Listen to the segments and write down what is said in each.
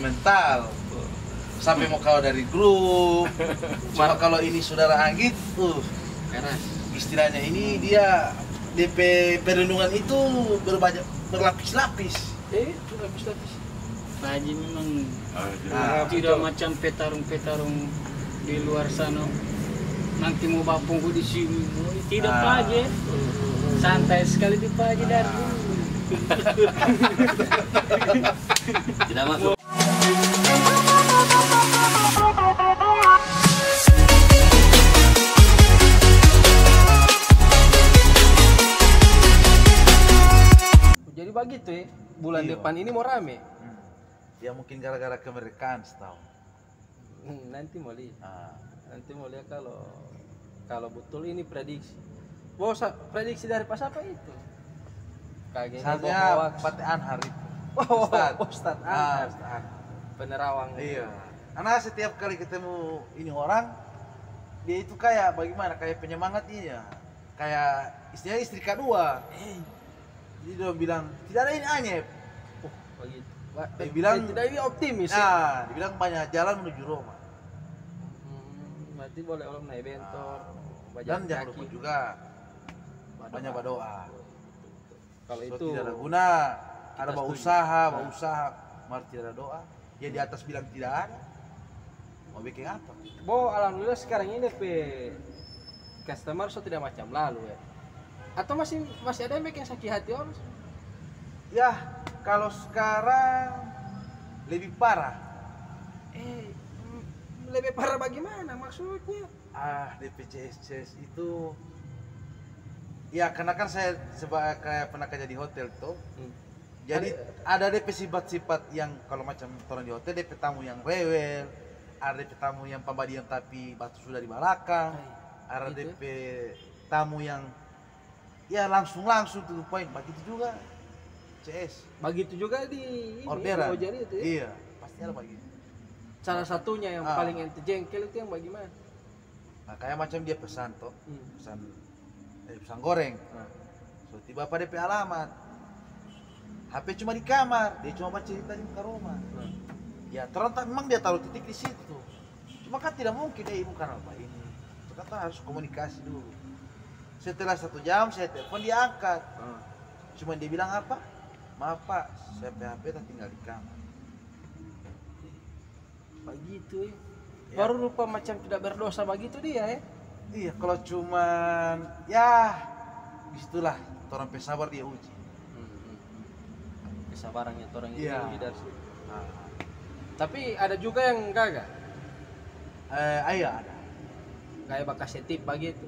mental. Sampai mau kalah dari grup cuma kalau ini saudara Anggit uh keras istilahnya ini dia DP perlindungan itu berbanyak berlapis-lapis. Eh itu lapis-lapis. Pak Haji memang Ah, tidak macam petarung-petarung di luar sana. Nanti mau bapungku di sini. Tidak Ah. Pak Haji. Santai sekali di Pak Haji dari dulu. Tidak masuk. Jadi begitu ya, bulan Iya. depan ini mau rame. Hmm. ya mungkin gara-gara kemerdekaan setahu Hmm, Nanti mau lihat, Ah, nanti mau lihat kalau kalau betul ini prediksi. Wow, sa- prediksi dari pas apa itu? Kaget misalnya Pate Anhar itu Oh, Ustad. Ustad Ah, Anhar. Ustad. Penerawang. Iya. Karena setiap kali ketemu ini orang, dia itu kayak bagaimana? Kayak penyemangat iya. Kayak istilahnya istri kedua. Jadi dia bilang tidak ada ini anyep. Oh, begitu. Dia bilang- eh, tidak ini optimis. ya? Nah, dibilang banyak jalan menuju Roma. Hmm, berarti boleh orang naik bentor, Dan bajalan jangan lupa juga banyak berdoa. Kalau So, itu tidak ada guna. Ada mau usaha, mau Nah. usaha, mari tidak ada doa. Ya di atas bilang tidak ada. Mau bikin apa? Bo, alhamdulillah sekarang ini DP customer so tidak macam lalu ya. Atau masih masih ada yang bikin sakit hati orang? Ya, kalau sekarang lebih parah. Eh, lebih parah bagaimana maksudnya? Ah, DPCS itu ya karena kan saya sebagai kayak pernah kerja di hotel tuh. Hmm. Jadi ada DP sifat-sifat yang kalau macam orang di hotel DP tamu yang rewel, ada DP tamu yang pembadian tapi batu sudah di belakang, ada gitu? DP tamu yang ya langsung langsung to the point. Begitu juga CS Begitu juga di orderan. Roger itu ya. Iya, pasti ada begitu. Salah satunya yang Ah. paling ente jengkel itu yang bagaimana? Nah, kayak macam dia pesan tuh, Hmm. pesan eh, pesan goreng. Nah, So, tiba pada DP alamat. HP cuma di kamar, dia cuma baca cerita di muka rumah. nah. Ya, ternyata memang dia taruh titik di situ. Cuma kan tidak mungkin, eh bukan apa ini. Kan harus komunikasi dulu. Setelah satu jam saya telepon dia angkat. Ah. Cuma dia bilang apa? Maaf pak, saya HP tinggal di kamar. Begitu ya. Ya. Baru rupa macam tidak berdosa begitu dia ya. Iya, kalau cuman ya di situlah orang pesabar dia uji. Kesabarannya orang itu Iya. uji dari situ. Nah, Tapi ada juga yang gagal. eh, iya ada. Kayak bakas tip begitu.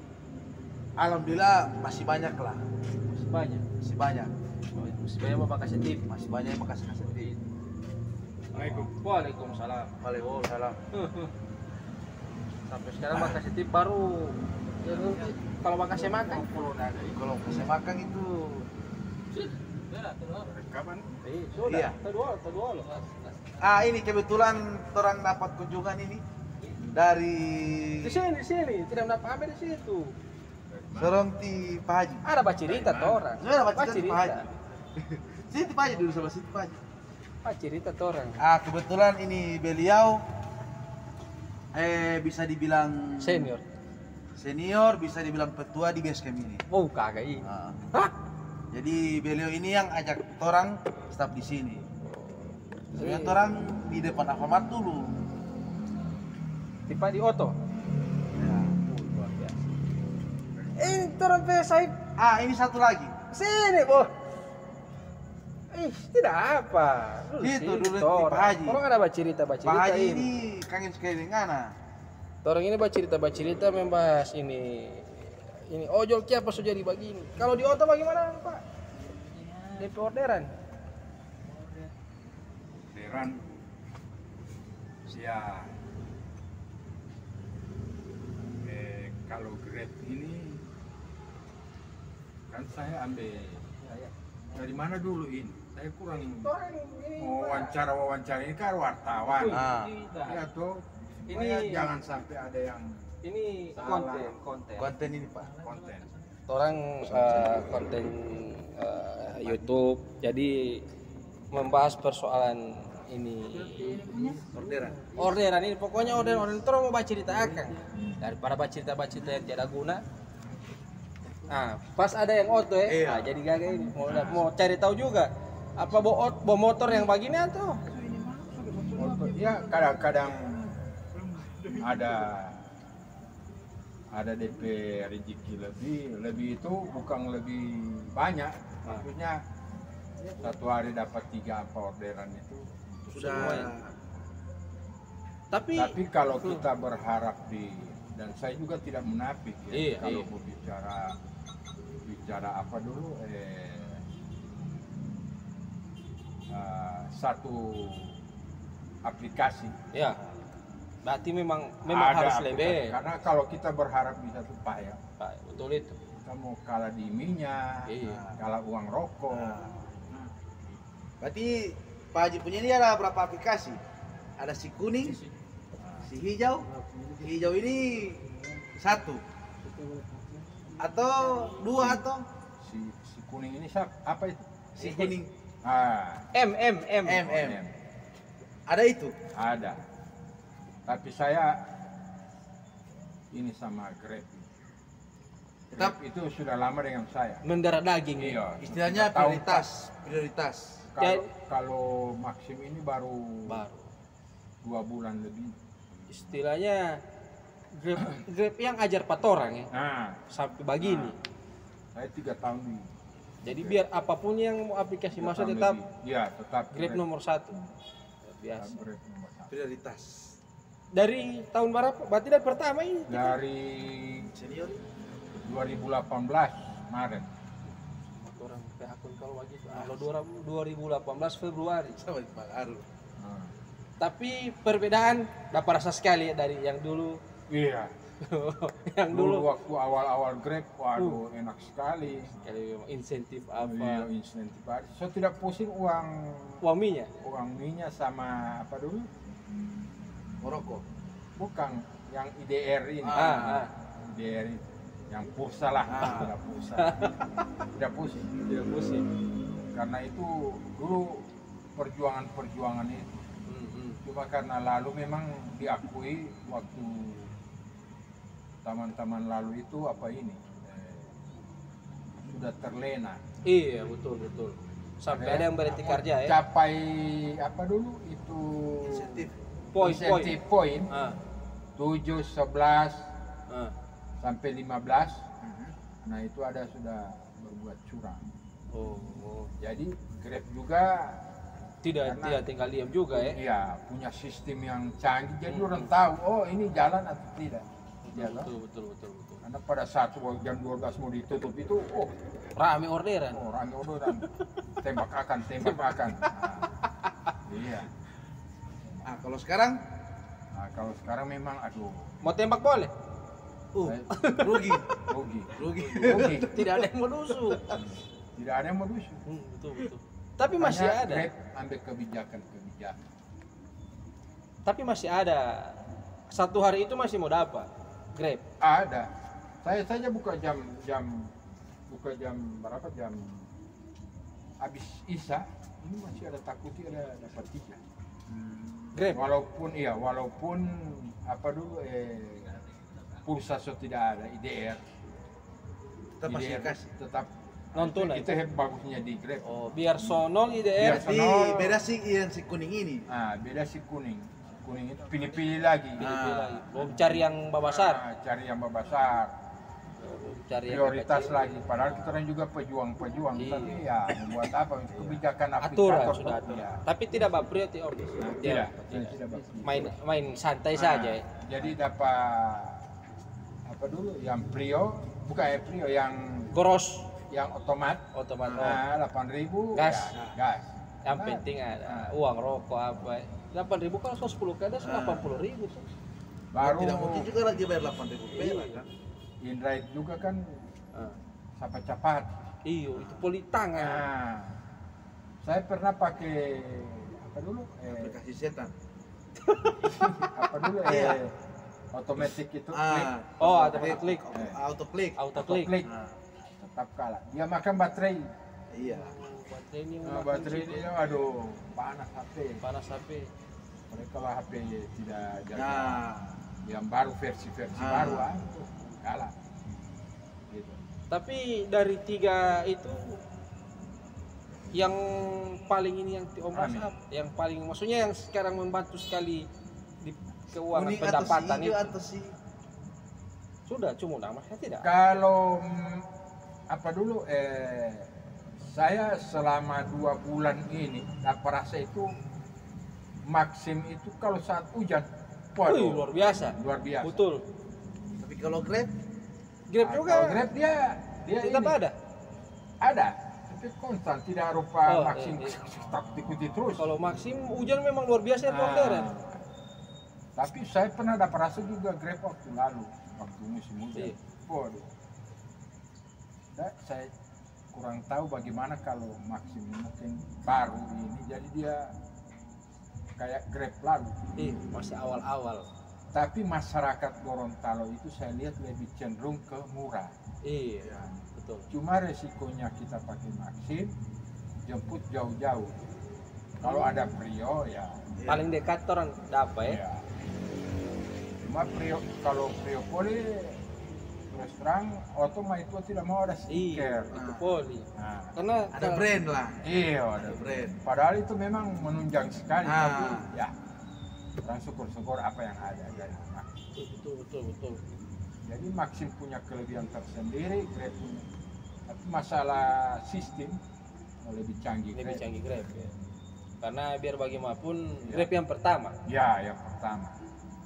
Alhamdulillah masih banyak lah, Masih banyak. masih banyak, Masih banyak bakas tip. masih banyak yang bekas kasih tip. Waalaikumsalam. Waalaikumsalam. Sampai sekarang bakas tip baru ya, kalau bakasnya makan. Kalau saya makan itu Kapan? Eh, sudah. Iya. Kedua, kedua loh. ah ini kebetulan orang dapat kunjungan ini dari Di sini, di sini. Tidak mendapat apa di situ. Sorong ti Pak Haji. Ada baca cerita tuh orang. Baca cerita Pak Haji. Sini Pak Haji dulu sama situ Pak Haji. Baca cerita tuh orang. Ah kebetulan ini beliau eh bisa dibilang Senior. senior, bisa dibilang petua di base camp ini. Oh, kagak ini. Ah, Hah? jadi beliau ini yang ajak orang staf di sini. Sebenarnya orang di depan Alfamart dulu. Tipe di Oto. Ya. Luar biasa. Eh, orang saya Ah ini satu lagi. sini, boh. Ih, tidak apa. Situ, sini, dulu Pak Haji. Orang ada baca cerita, baca Pak cerita Haji ini. kangen sekali dengan Ana. Orang ini baca cerita, baca cerita membahas ini ini ojol kia apa sudah jadi begini. Kalau di Oto bagaimana, Pak? DP orderan. Deran. Sia. Eh, kalau grade ini kan saya ambil dari mana dulu ini? Saya kurang Orang ini wawancara wawancara ini kan wartawan. Ah. Ya tuh. Ini- Ini jangan sampai ada yang ini Salah. konten, konten. Konten ini Pak. konten. Orang eh, konten eh, YouTube, jadi membahas persoalan ini orderan orderan ini pokoknya orderan orderan terus mau baca cerita akan daripada baca cerita baca cerita yang tidak guna nah pas ada yang auto ya Iya. nah, jadi gagal ini mau mau cari tahu juga apa bawa bawa motor yang begini atau? Motor, ya kadang-kadang ada ada DP rezeki lebih lebih itu bukan lebih banyak. Maksudnya satu hari dapat tiga apa orderan itu. Sudah. Tapi tapi kalau kita berharap di dan saya juga tidak munafik ya Iya, kalau iya. mau bicara bicara apa dulu eh eh, satu aplikasi. Ya. Berarti memang memang Ada harus lebih karena kalau kita berharap bisa tuh payah Pak, betul itu. Kita mau kalah di minyak Iya. kalah uang rokok. Nah. berarti Pak Haji punya ini ada berapa aplikasi? Ada si kuning si hijau si hijau ini satu. Atau dua atau? Si, si kuning ini siapa apa itu? Si kuning ah. M M M. M M. M. ada itu? Ada. Tapi saya ini sama Grab. Tetap- Grab itu sudah lama dengan saya. mendarah daging ya. iya istilahnya Tahu, prioritas prioritas. Kalau Ya- kalau Maxim ini baru baru. dua bulan lebih. Istilahnya grab grab yang ajar patorang ya? Nah sampai begini saya tiga tahun. di jadi biar apa pun yang mau aplikasi tiga masuk tahun tetap ya tetap grab nomor satu. Tetap biasa. Grab nomor satu. prioritas. Dari tahun berapa? Berarti dari pertama ini? Dari senior? 2018 Maret orang ke akun kalau begitu kalau 2018 Februari. Sama di Pagaru Nah, tapi perbedaan dapat rasa sekali ya dari yang dulu. Iya yang dulu dulu waktu awal-awal Grab waduh enak sekali kali memang insentif Iya, apa insentif ada. Saya tidak pusing uang uangnya uang minyak sama apa dulu? Moroko Bukan yang IDR ini. ah, ah. IDR itu. Yang pulsa lah, Ah. tidak pulsa. tidak pusing. tidak pusing Karena itu dulu perjuangan-perjuangan itu. Hmm, hmm. Cuma karena lalu memang diakui waktu teman-teman lalu itu apa ini? Eh, sudah terlena. iya betul betul. Sampai ada yang berhenti kerja ya? Capai apa dulu? Itu insentif. Poin poin insentif poin ah, 7, 11 ah. sampai 15 nah itu ada sudah berbuat curang. Oh, oh. jadi Grab juga tidak Karena- tidak tinggal diam juga ya? Iya punya sistem yang canggih. Jadi orang tahu oh ini jalan atau tidak ya, kan? betul betul betul betul. Karena pada saat jam 12 mau ditutup itu oh rame orderan. oh rame orderan. Tembak akan tembak akan nah, iya. Ah kalau sekarang? Nah kalau sekarang memang aduh. Mau tembak boleh? Uh rugi. rugi. Rugi. Rugi. Tidak ada yang mau nusuk. Tidak ada yang mau dusu Hmm, betul betul. Tapi masih Makanya ada ambil kebijakan-kebijakan. tapi masih ada. Satu hari itu masih mau dapat grab. Ada. Saya saja buka jam jam buka jam berapa? Jam habis Isa ini masih ada takuti ada dapat tiga. grab. Walaupun iya walaupun apa dulu eh pulsa so tidak ada IDR. masih IDR kasih tetap. Nonton itu, itu yang bagusnya di Grab. oh biar sonol Biar IDR tapi Sono- beda sih yang si kuning ini. Ah, beda si kuning. Kuning itu pilih-pilih lagi. Ah. mau cari yang babasar Ah, cari yang besar. cari yang prioritas kecil. lagi padahal kita orang juga pejuang-pejuang Iya. tapi ya membuat apa itu kebijakan aturan aplikator sudah kok. aturan Iya. tapi tidak bapriot ya tidak tidak tidak, main main santai Ah, saja ya. jadi dapat apa dulu yang prio bukan ya prio yang goros yang otomat otomatis nah, 8000 Gas. ya, gas yang Nah, penting ada Ah. uang rokok apa. Delapan ribu kalau 110 ke atas Ah. delapan puluh ribu tuh. Baru tidak mungkin juga lagi bayar 8 ribu perak kan. Inride juga kan Ah. cepat-cepat iyo itu poli tangan nah, saya pernah pakai apa dulu? Eh, aplikasi setan. apa dulu Iya. eh otomatis itu klik. Ah oh ada klik. Eh. auto klik auto auto klik klik Ah, tetap kalah. Dia makan baterai iya. Baterai ini nah, baterai situ. dia aduh panas HP panas HP Apalagi kalau HP tidak jaga. Nah, yang baru versi-versi Ah. baru ah, itu kalah. Gitu. Tapi dari tiga itu yang paling ini yang Om yang paling maksudnya yang sekarang membantu sekali di keuangan kuning atau si pendapatan itu. atau si sudah cuma namanya tidak. Kalau mm, apa dulu eh saya selama dua bulan ini apa rasa itu maksim itu kalau saat hujan Wih, waduh, luar biasa luar biasa. betul tapi kalau grab Grab Ah, juga Kalau Grab dia dia tetap ini, ada ada tapi konstan tidak rupa Oh, maksim iya, iya. tak ikuti terus. kalau Maxim hujan memang luar biasa ya Ah, modern tapi saya pernah dapat rasa juga Grab waktu lalu waktu musim hujan. Iya. Waduh. Nah, saya kurang tahu bagaimana kalau Maxim mungkin baru ini jadi dia kayak Grab lalu. Ih, masih awal-awal Tapi masyarakat Gorontalo itu saya lihat lebih cenderung ke murah. iya betul Cuma resikonya kita pakai Maxim jemput jauh-jauh. Kalau ada Prio ya paling dekat orang dapat ya Ya. Cuma Prio, kalau Prio Poli terus terang otomatis itu tidak mau ada iya stiker. itu poli Nah, karena ada kalau- brand lah iya ada ada brand Padahal itu memang menunjang sekali Ah. tapi ya orang syukur-syukur apa yang ada dari Maxim. betul betul betul Jadi Maxim punya kelebihan tersendiri, Grab punya. Tapi masalah sistem lebih canggih. lebih Grab. canggih Grab ya. karena biar bagaimanapun Iya. Grab yang pertama Ya, yang pertama.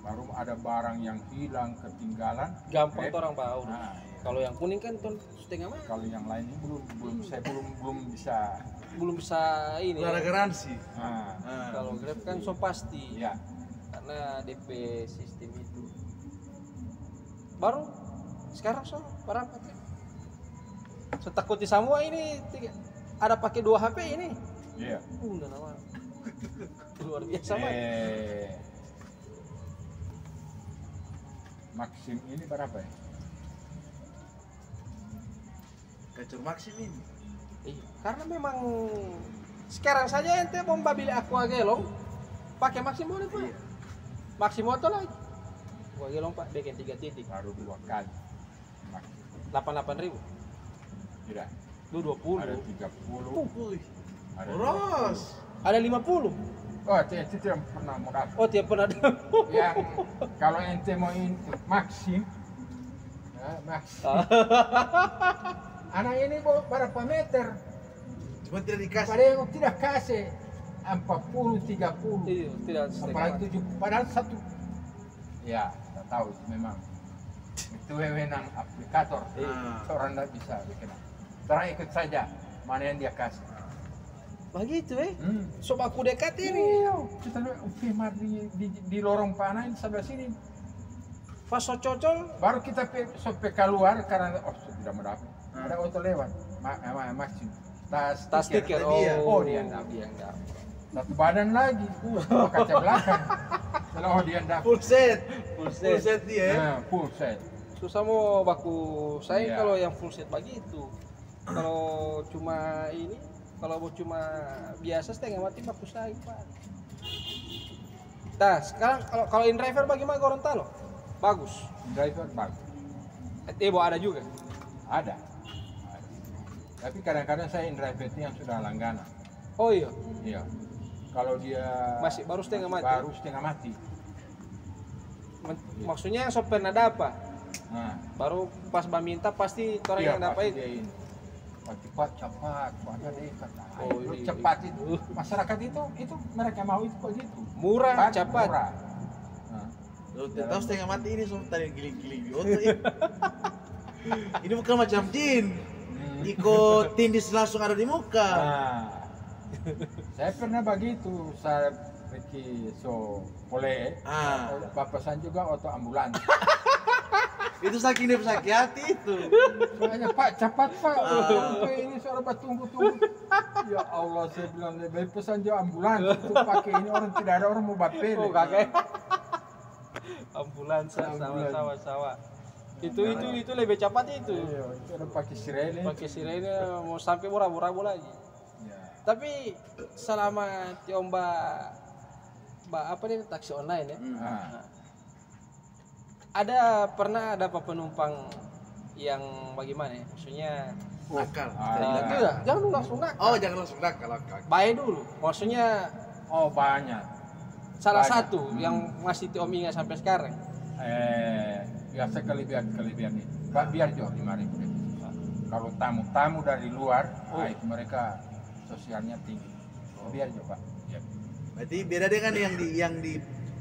Baru ada barang yang hilang, ketinggalan. gampang Grab. orang bawa Nah, kalau yang kuning kan ton setengah mah. Kalau yang lain ini belum belum saya belum belum bisa. Belum bisa ini Belum ada ya. garansi. Nah, Ah. kalau Grab kan so pasti. Ya karena DP sistem itu. Baru sekarang so berapa tuh? Setakut di semua ini tiga, ada pakai dua HP ini. Iya. Uh udah nama luar biasa eh Maxim ini berapa ya? Kacau maksim ini? Iya, karena memang sekarang saja ente mau beli aqua gelong pakai Maxim boleh pak. Iya. Maxim motor lagi aqua gelong pak. Bikin tiga titik baru dua kali. Maxim delapan delapan ribu. Tidak lu dua puluh. Ada 30 Wih, ada boros. ada lima puluh oh itu, itu tidak pernah murah oh tiap pernah ada yang kalau ente mau in Maxim. Ya, Maxim anak ini berapa meter? Cuma tidak dikasih. Padahal tidak kasih 40 30 iya tidak setengah apalagi tujuh padahal satu. Ya tak tahu itu memang. Itu wewenang aplikator. Ah. orang tidak bisa bikin. Terang ikut saja mana yang dia kasih begitu eh? Hmm. sob aku dekat ini Iya, kita lihat oke mar di, di, di lorong panah ini sebelah sini. Pas so cocol. Baru kita pe, sampai keluar karena oh sudah mendapat Hmm. ada auto lewat. Ma, ma, maksim tas tas stiker kata dia. oh Oh, dia enggak. dia enggak satu badan lagi. Oh, kaca belakang. Setelah, oh dia enggak full set. Full full set. dia ya nah, full set. Susah mau baku saya Iya. kalau yang full set begitu. Kalau cuma ini kalau mau cuma biasa setengah mati baku saya pak. Nah sekarang kalau kalau in driver bagaimana Gorontalo? Bagus. Driver bagus. Eh bo ada juga? Ada, ada. tapi kadang-kadang saya driver yang sudah langganan. Oh iya? Iya. Kalau dia Masih baru setengah mati? baru setengah mati. Men- maksudnya yang so pernah dapat nah. Baru pas minta pasti orang iya, yang dapat itu cepat cepat ada nah, Oh, iya, cepat iya. itu masyarakat itu itu mereka mau itu begitu murah cepat murah. Nah, Lo tidak tahu setengah mati ini so tadi giling-giling di otak ya. ini bukan macam jin hmm. ikut tindis langsung ada di muka Nah, saya pernah begitu saya pergi so boleh Ah. bapak saya juga auto ambulans itu saking dia sakit hati itu. Soalnya pak cepat pak. Sampai ini suara tunggu tunggu ya Allah saya bilang lebih pesan juga ambulans. Itu pakai ini orang tidak ada orang mau bapel. Oh kakek ambulans sama Ambulans. sama sama itu itu itu lebih cepat itu. Iya, itu ada pakai sirene. Pakai sirene mau sampai murah-murah lagi. Ya. tapi selama Tiomba ba- apa nih taksi online ya. Hmm. Nah, Ada pernah ada apa penumpang yang bagaimana ya? Maksudnya Nakal. Ah, iya. tidak, jangan langsung nakal. Oh, jangan langsung nakal. Baik dulu. Maksudnya oh banyak. salah Banyak. satu yang masih Om ingat sampai sekarang. Eh, biasa kelebihan kelebihan ini. Pak biar jauh lima ribu. Kalau tamu-tamu dari luar, Oh. nah, itu mereka sosialnya tinggi. Biar jauh pak. Ya. Berarti beda dengan yang di yang di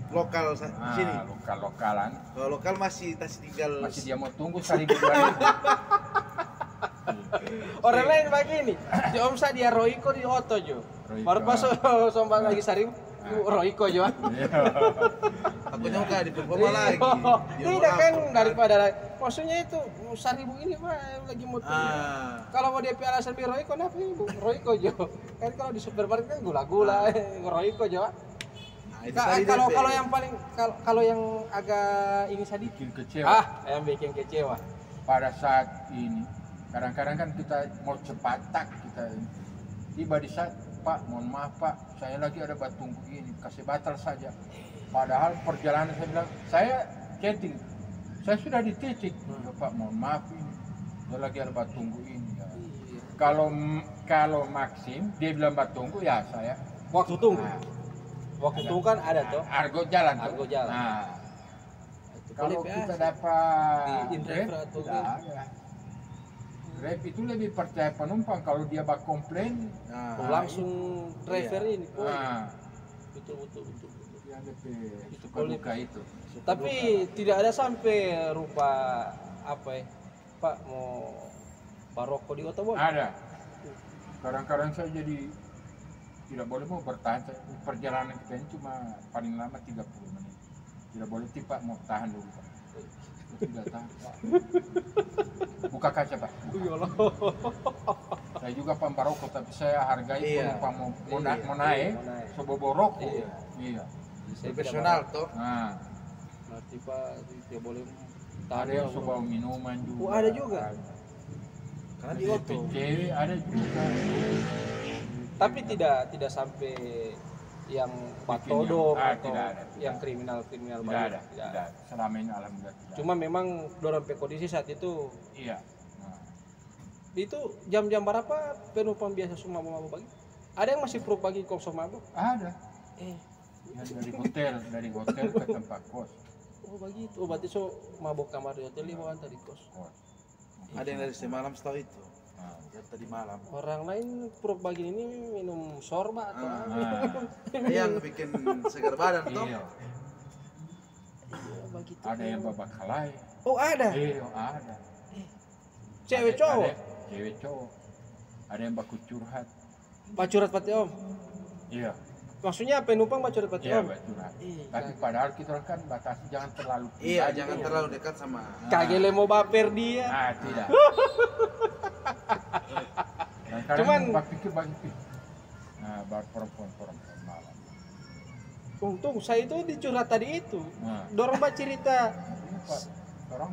lokal sa- Ah, sini. lokal lokalan Kalau lokal masih tas tinggal masih dia mau tunggu seribu dua ribu. Orang lain begini, di Om Sa dia Roiko di Oto jo. Baru pas so- sombang lagi sari Roiko jo. Iya. takutnya enggak di performa lagi. Dia Tidak kan daripada maksudnya itu seribu ini Pak lagi mau. Ah. Kalau mau DP alasan beli Roiko kenapa ibu? Roiko jo. Kan kalau di supermarket kan gula-gula Roiko jo. Nah, itu tadi kalau kalau yang paling kalau kalau yang agak ini sedikit Bikin kecewa. ah yang bikin kecewa. pada saat ini kadang-kadang kan kita mau cepat tak kita tiba di saat Pak mohon maaf Pak saya lagi ada batu ini kasih batal saja. Padahal perjalanan saya bilang saya chatting saya sudah di titik "Ya, Pak mohon maaf ini saya lagi ada batu tunggu ini. Ya. kalau kalau Maxim dia bilang batu tunggu ya saya. Waktu tunggu. Nah, Waktu ada. tunggu kan ada tuh. argo jalan tuh. Argo jalan. nah Kalau kita dapat Di Grab, atau tidak Grab. itu lebih percaya penumpang kalau dia bak komplain Nah, Oh, langsung driver ini. Oh, nah betul betul betul. betul. Itu duka itu Tapi tidak ada sampai rupa apa ya? Pak mau baroko di Ottawa. ada kadang-kadang saya jadi tidak boleh mau bertahan. Perjalanan kita ini cuma paling lama 30 menit. Tidak boleh tipe mau tahan dulu pak. Tidak tahan pak. Buka kaca pak. Ya Allah. saya juga pembaroko tapi saya hargai Iya. penumpang mau, mau, Iya. mau naik. Mau naik. sebobo rokok. Iya. iya. Profesional toh. nah. Mau- Berarti Pak tidak boleh ada yang suka minuman juga. Oh, ada juga? Karena di cewek ada juga Tapi tidak tidak sampai yang patodo yang- ah, atau tidak ada, tidak. yang kriminal-kriminal tidak banyak. ada tidak ada selama ini alhamdulillah tidak Cuma memang dorong pe kondisi saat itu iya nah, itu jam-jam berapa penumpang biasa semua mabuk pagi? Ada yang masih perlu pagi konsum mabuk? ada Eh, Ya, dari hotel dari hotel ke tempat kos oh begitu. Oh berarti so mabuk kamar di hotel lima kan tadi kos. kos Ada yang dari semalam setahu itu. Nah, Yang tadi malam. Orang lain perut pagi ini minum sorba atau Ah. apa? nah, Yang bikin segar badan toh. iya Iya, begitu. ada yang babak kalai Oh ada. iya ada Cewek Ada- cowok. ada- cewek cowok ada yang baku curhat Pacurat pati om. iya Maksudnya penumpang iya om. baku curhat Ih, tapi padahal kita kan batasi jangan terlalu Iya, jangan terlalu dekat sama Kagele mau baper dia. ah tidak. Kadang Cuman- bak pikir pikir nah bar perempuan perempuan malam. Untung saya itu dicurhat tadi itu. nah. Dorong mbak cerita. ini pak. Orang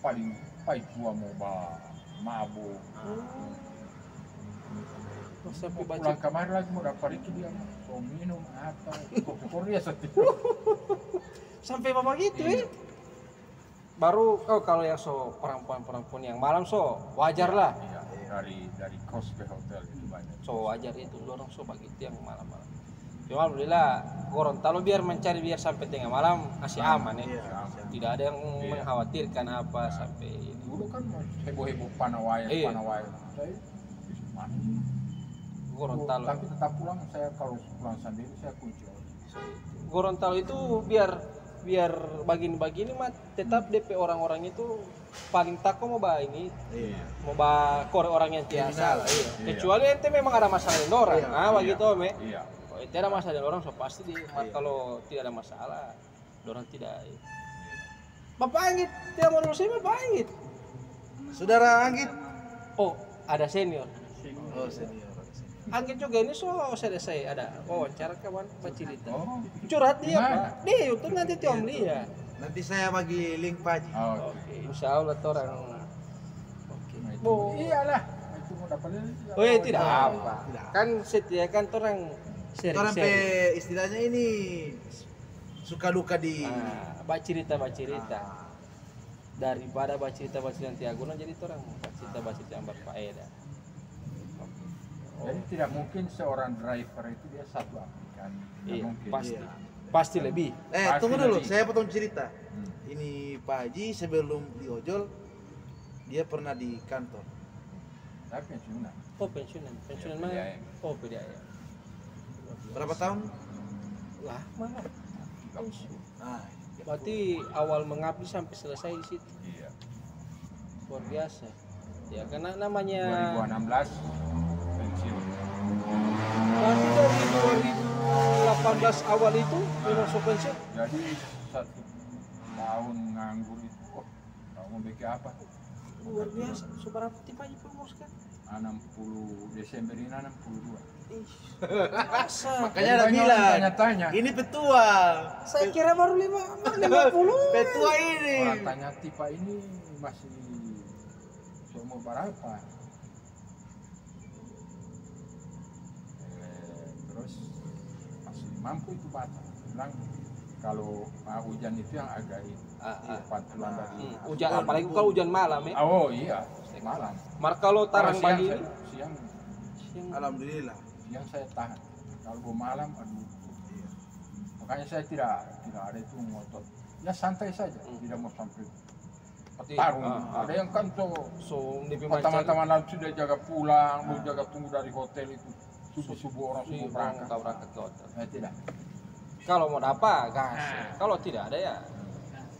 paling paling tua mau mabuk. Oh, sampai baca. pulang kamar lagi mau dapat iki dia mau minum apa kok dia setia Sampai bapak gitu Iya. ya. Baru oh kalau yang so perempuan-perempuan yang malam so wajar lah. iya dari dari kos ke hotel itu banyak So wajar itu dorong so begitu yang malam-malam. Cuma alhamdulillah Gorontalo biar mencari biar sampai tengah malam masih aman ya. Iya. Tidak ada yang Iya. mengkhawatirkan apa sampai ini. dulu kan heboh heboh panawai Iya. mana Gorontalo. tapi tetap pulang saya kalau pulang sendiri saya kunci Gorontalo itu biar biar bagini-bagini mah tetap DP orang-orang itu paling takut mau bah ini Iya. mau bah kore orang yang biasa Kriminal. iya. Iya. kecuali ente memang ada masalah dengan orang Iya. ah begitu om ya iya kalau ente ada masalah dengan orang so pasti di Iya. kalau tidak ada masalah orang tidak Bapak Anggit tidak mau sih Bapak Anggit Saudara Anggit. oh ada senior Oh, senior. Anggit juga ini so selesai ada wawancara kawan cerita oh. Curhat dia pak. Di YouTube nanti tuh om lihat Nanti saya bagi link Pak. Haji. oh, Oke, insya Allah tuh orang. Oke. Nah, itu. Oh, iyalah. Itu mau dapat oh ya tidak apa. Tidak. Kan setiakan tuh orang Sering, orang pe istilahnya ini suka duka di Ah, baca cerita baca cerita Ah, daripada baca cerita baca cerita jadi orang baca cerita baca cerita yang berfaedah Jadi tidak mungkin seorang driver itu dia satu aplikasi. Tidak Iya, mungkin. pasti Iya. pasti lebih Eh, Pasti tunggu dulu, lebih. saya potong cerita. Hmm. Ini Pak Haji sebelum di ojol dia pernah di kantor. Tapi pensiunan. oh pensiunan pensiunan Iya, mana PDAM. oh PDAM Berapa tahun? lah mana pensiun Nah, berarti awal mengabdi sampai selesai di situ Iya. luar biasa ya karena namanya 2016 pensiun. Berarti dari 2018 awal itu memang so pensiun Jadi satu tahun nganggur itu, oh, tahu mau bikin apa? luar biasa seberapa tipe aja umur sekarang 60 Desember ini 62. Ih, masa makanya ada bilang orang tanya-tanya. ini petua. saya kira baru lima lima puluh Petua ini. Orang tanya tipe ini masih seumur berapa? Eh, terus masih mampu itu batas. Bilang kalau ah, hujan itu yang agak ini. Ah, ah. Pantulan Ah. dari. Hmm, hujan apalagi kalau hujan malam ya Oh iya, malam. mar kalau tarang siang pagi ini siang, siang- Alhamdulillah. siang saya tahan. Kalau gua malam, aduh. Makanya saya tidak tidak ada itu ngotot. Ya santai saja, Hmm. tidak mau sampai petarung. ah, ah. Ada yang kan tuh so teman-teman lain sudah jaga pulang, mau Ah. jaga tunggu dari hotel itu subuh-subuh orang subuh berangkat. kau berangkat ke hotel. Eh, tidak. Kalau mau dapat gas. Ah. Kalau tidak ada ya.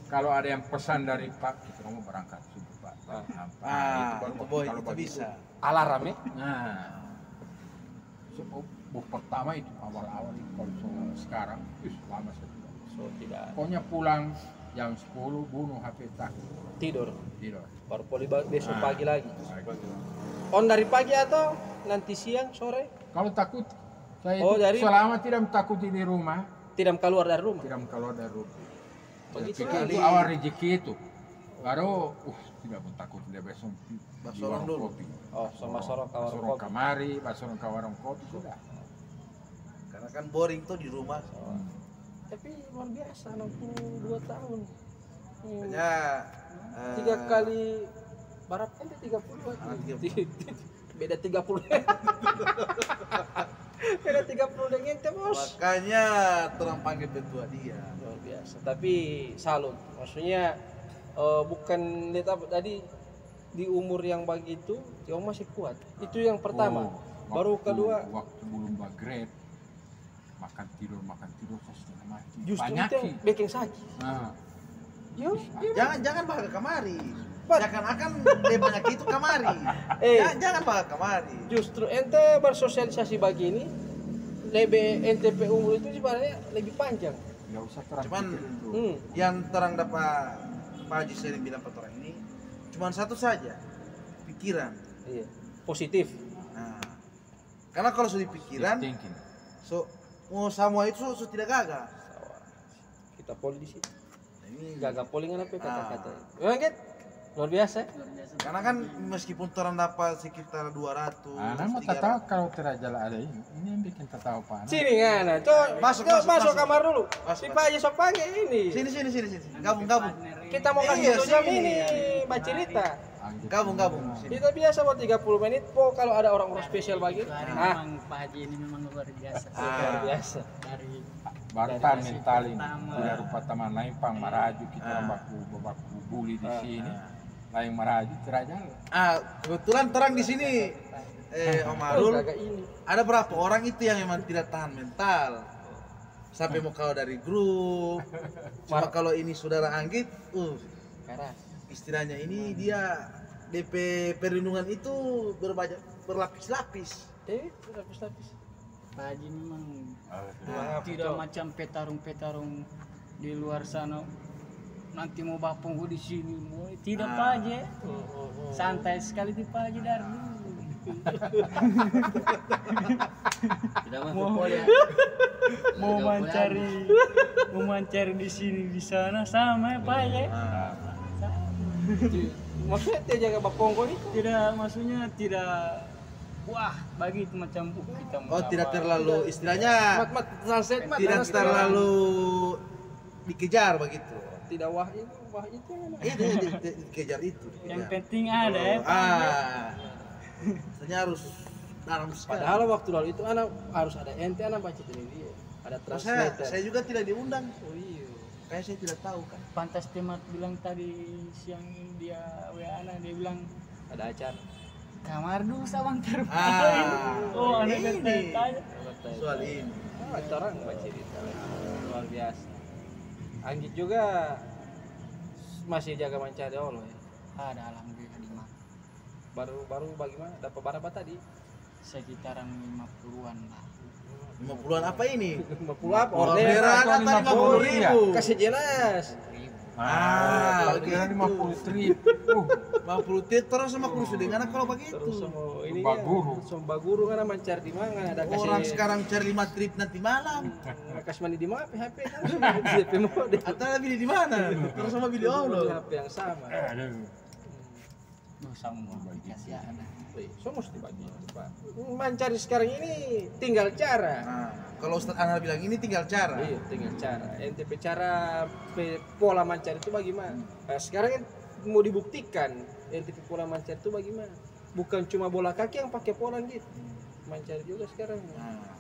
Kalau ada yang pesan dari Pak, kita mau berangkat subuh Pak. Ah. Apa, Ah, baru itu boy, kalau itu bisa. Alarm ya. Nah, subuh pertama itu awal-awal itu kalau sekarang, ih, lama sekali. So tidak. Pokoknya pulang jam 10 bunuh HP tak tidur. tidur. Baru poli besok Ah. pagi lagi. Pagi. On dari pagi atau nanti siang sore Kalau takut, saya Oh, itu dari- selama tidak takuti di rumah, tidak keluar dari rumah. tidak kalau dari rumah. Begitu kali. itu awal rezeki itu. Baru, uh, tidak mau takut dia besok di, warung dulu. kopi. Oh, sama sorong kawan Basorong kopi. kamari, basorong ke warung kopi sudah. Karena kan boring tuh di rumah. Oh. Tapi luar biasa 62 tahun. Hmm. Eh, Tiga kali berapa ente 30 Ah, berarti? 30. Beda 30. Beda 30 dengan ente bos. Makanya terang panggil petua dia. luar biasa tapi salut maksudnya eh, bukan lihat apa tadi di umur yang begitu Tiong masih kuat itu yang pertama Oh, baru waktu- kedua Waktu belum maghrib, makan tidur, makan tidur, saya setengah mati. justru Banyak itu yang bikin sakit Nah, yo Jangan jangan bawa ke Pak. Jangan akan dia banyak itu kamari. Eh. Jangan, jangan ke kamari. justru ente bersosialisasi begini lebih NTP umur itu sebenarnya lebih panjang nggak usah terang Cuman hmm. yang terang dapat Pak Haji sering bilang orang ini cuman satu saja pikiran. iya positif Nah, karena kalau sudah pikiran, Thinking. so mau semua itu so, so tidak gagal. kita poli di situ Nah, ini gagal polingan apa kata-kata Ah. memang kan luar biasa karena kan meskipun orang dapat sekitar 200 Ah, nama tak tahu kalau terajal ada ini. Ini yang bikin tak tahu Pak. sini ngana tuh Masuk, tuh, masuk, masuk, masuk. kamar dulu Masuk, si masuk. Pak Haji sok panggil ini Sini sini sini sini. Gabung gabung. kita mau kasih Iya, satu jam sini. ini Mbak cerita Gabung gabung. Kita biasa buat 30 menit po kalau ada orang-orang spesial bagi ah memang Pak Haji ini memang luar biasa. luar Ah. biasa Dari Barta mental ini. pertama. Sudah rupa taman lain pang maraju kita Ah. baku baku buli di Ah, sini. Lain maraju terajal. Ah, kebetulan terang di sini. Eh Om oh, Arul ada berapa orang itu yang memang tidak tahan mental? Sampai mau keluar dari grup cuma Mar- kalau ini saudara Anggit uh keras. istilahnya ini dia DP perlindungan itu berbanyak berlapis-lapis. Eh lapis-lapis Pak Haji memang Nah, tidak macam petarung-petarung di luar sana. Nanti mau bapungku di sini, mau tidak Ah. Pak Haji. Santai sekali di Pak Haji dari. Tidak Mau, mau mencari, mau mencari di sini di sana sama ya Pak. Ah, maksudnya dia jaga baponggo itu Tidak, maksudnya tidak wah begitu macam uh, kita Oh, tidak apa. terlalu istilahnya mat mat translate mat tidak terlalu dikejar begitu. Tidak wah ini wah itu memang. Itu di- di- dikejar itu. yang penting ada ya Oh, ah. Harus dalam sekali. padahal waktu lalu itu anak harus ada ente anak baca ini dia ada Oh, saya, translator saya juga tidak diundang. oh iya Kayak saya tidak tahu kan. pantas temat bilang tadi siang dia WA ana dia bilang ada acara kamar dulu sabang terbaik Ah, oh anak ini. Soal ini. Itu orang baca cerita luar biasa Anggit juga masih jaga mencari Allah ya ada alhamdulillah di Mak. baru baru bagaimana dapat berapa tadi sekitaran 50-an lah 50-an apa ini? 50 apa Orderan apa 50 ribu? kasih jelas Ah, Kira begitu. 50 trip. Uh, 50 tit terus sama kursi dengan kalau begitu. terus sama ini Baguru. sama baguru kan mencari di mana ada kasih Orang sekarang cari 5 trip nanti malam. kasih mandi di mana HP kan di HP mode Atau beli di mana? Terus sama di Allah. HP yang sama semua aplikasi ada Wih, so mesti bagi Pak. mencari sekarang ini tinggal cara Nah, kalau Ustaz Anar bilang ini tinggal cara. Iya, tinggal cara. NTP cara pola mencari itu bagaimana? Nah, sekarang kan mau dibuktikan NTP pola mencari itu bagaimana? Bukan cuma bola kaki yang pakai pola gitu. Mencari juga sekarang. Nah,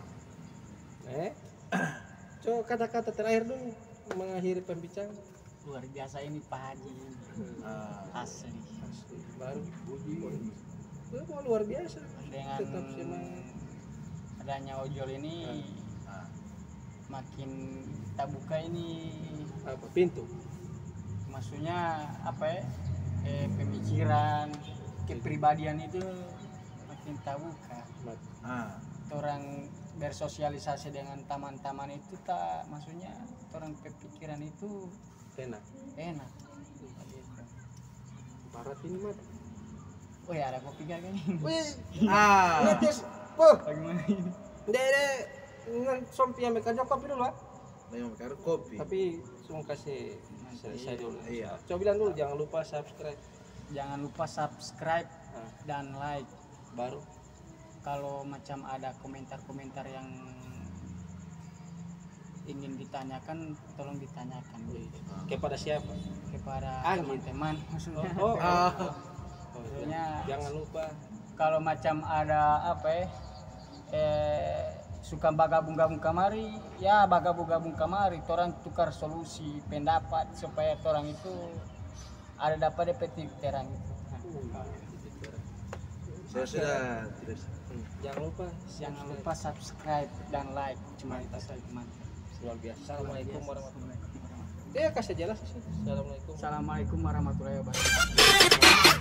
Eh? Coba kata-kata terakhir dulu mengakhiri pembicaraan. luar biasa ini Pak Haji ini nah. asli Baru puji. Itu mau luar biasa. dengan Tetap semangat. adanya ojol ini Nah. makin kita buka ini Apa pintu? maksudnya apa ya eh, pemikiran kepribadian itu makin terbuka Nah. orang bersosialisasi dengan teman-teman itu tak maksudnya orang kepikiran itu Enak. enak Barat ini mah. oh ya ada kopi gak ini Wih, Ah. netes. Wah, bagaimana ini dede. Ngan sompi yang mereka kopi dulu ah. Memang kopi. Tapi cuma kasih selesai dulu. Iya. Coba bilang dulu jangan lupa subscribe. jangan lupa subscribe Nah, dan like baru kalau macam ada komentar-komentar yang ingin ditanyakan tolong ditanyakan kepada siapa? kepada Angin. teman-teman maksudnya Oh, Ah. maksudnya jangan lupa. kalau macam ada apa ya eh, suka bagabung-gabung kamari ya bagabung-gabung kamari orang tukar solusi pendapat supaya orang itu ada dapat dapat terang itu Saya sudah tidak Hmm, Jangan lupa. jangan lupa subscribe dan like cuma itu saja mantap luar biasa. Assalamualaikum warahmatullahi wabarakatuh. Dia kasih jelas sih. Assalamualaikum. Assalamualaikum warahmatullahi wabarakatuh